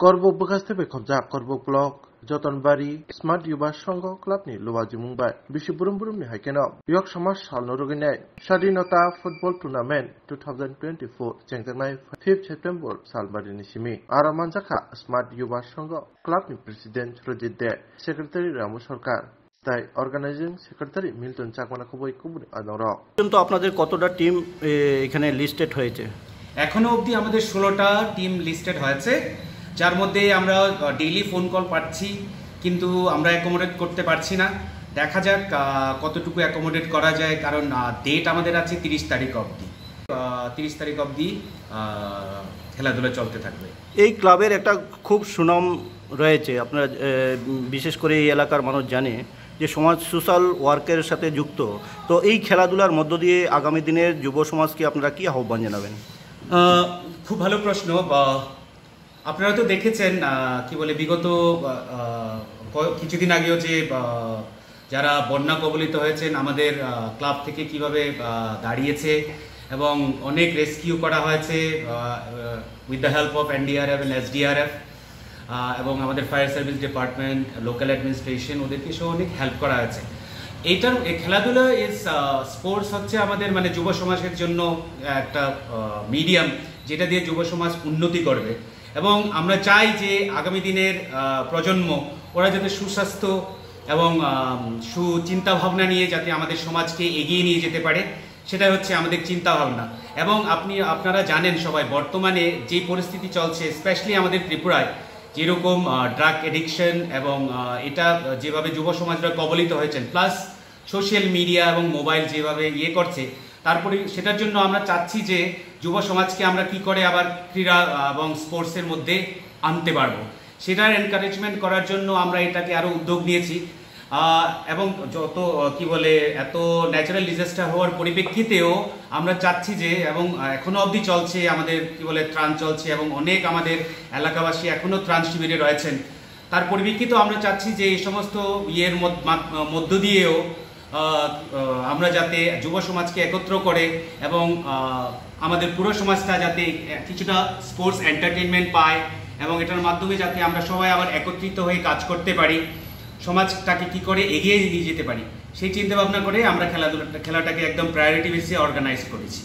Bagaste Khobja Korbo Block Jotonbari Smart Yuba সংঘ ক্লাবনি লুবাজি মুম্বাই। বিশ্ব বুরুম বুরুমনি হাইকেন ইয়ক সমাজ সালনো রোগিনাই স্বাধীনতা ফুটবল টুর্নামেন্ট 2024 চেংজাংনাই 5 সেপ্টেম্বর সালবারিনি সিমি আরা মানজাখা স্মার্ট ইউবা সংঘ ক্লাবনি প্রেসিডেন্ট রজিত দে সেক্রেটারি রামু সরকার। তাই অর্গানাইজিং সেক্রেটারি মিল্টন চাকমানা খুবই কুবুনি আদর। পর্যন্ত আপনাদের কতটা টিম এখানে লিস্টেড হয়েছে? এখনও অবধি আমাদের ষোলোটা টিম লিস্টেড হয়েছে। যার মধ্যে আমরা ডেইলি ফোন কল পাচ্ছি কিন্তু আমরা অ্যাকোমোডেট করতে পারছি না। দেখা যাক কতটুকু অ্যাকোমোডেট করা যায় কারণ ডেট আমাদের আছে তিরিশ তারিখ অবধি। তিরিশ তারিখ অবধি খেলাধুলা চলতে থাকবে। এই ক্লাবের একটা খুব সুনাম রয়েছে আপনারা বিশেষ করে এই এলাকার মানুষ জানে যে সমাজ সোশ্যাল ওয়ার্কের সাথে যুক্ত। তো এই খেলাধুলার মধ্য দিয়ে আগামী দিনের যুব সমাজকে আপনারা কি আহ্বান জানাবেন? খুব ভালো প্রশ্ন বা আপনারা তো দেখেছেন কি বলে, বিগত কিছুদিন আগেও যে যারা বন্যা কবলিত হয়েছেন, আমাদের ক্লাব থেকে কীভাবে দাঁড়িয়েছে এবং অনেক রেস্কিউ করা হয়েছে with the help of NDRF and SDRF এবং আমাদের fire service department local administration ওদেরকে সহ অনেক হেল্প করা হয়েছে। এইটার এই খেলাধুলা ইজ স্পোর্টস হচ্ছে আমাদের মানে যুব সমাজের জন্য একটা মিডিয়াম যেটা দিয়ে যুব সমাজ উন্নতি করবে। এবং আমরা চাই যে আগামী দিনের প্রজন্ম ওরা যাতে সুস্বাস্থ্য এবং সুচিন্তা ভাবনা নিয়ে যাতে আমাদের সমাজকে এগিয়ে নিয়ে যেতে পারে, সেটাই হচ্ছে আমাদের চিন্তা ভাবনা এবং আপনি, আপনারা জানেন সবাই, বর্তমানে যে পরিস্থিতি চলছে স্পেশালি আমাদের ত্রিপুরায়, যেরকম ড্রাগ এডিকশন এবং এটা যেভাবে যুব সমাজরা কবলিত হয়েছেন প্লাস সোশ্যাল মিডিয়া এবং মোবাইল যেভাবে ইয়ে করছে তারপরে সেটার জন্য আমরা চাচ্ছি যে যুব সমাজকে আমরা কি করে আবার ক্রীড়া এবং স্পোর্টসের মধ্যে আনতে পারব। সেটার এনকারেজমেন্ট করার জন্য আমরা এটাকে আরও উদ্যোগ নিয়েছি। এবং যত কি বলে এত ন্যাচারাল ডিজাস্টার হওয়ার পরিপ্রেক্ষিতেও আমরা চাচ্ছি যে এবং আহ, এখনও অবধি চলছে আমাদের কি বলে ত্রাণ চলছে এবং অনেক আমাদের এলাকাবাসী এখনও ত্রাণ শিবিরে রয়েছেন। তার পরিপ্রেক্ষিতেও আমরা চাচ্ছি যে এই সমস্ত ইয়ের মধ্য- দিয়েও আমরা যাতে যুব সমাজকে একত্র করে এবং আমাদের পুরো সমাজটা যাতে কিছুটা স্পোর্টস এন্টারটেনমেন্ট পায় এবং এটার মাধ্যমে যাতে আমরা সবাই আবার একত্রিত হয়ে কাজ করতে পারি, সমাজটাকে কি করে এগিয়ে নিয়ে যেতে পারি, সেই চিন্তাভাবনা করে আমরা খেলাধুলা, খেলাটাকে একদম প্রায়োরিটি বেসে অর্গানাইজ করেছি।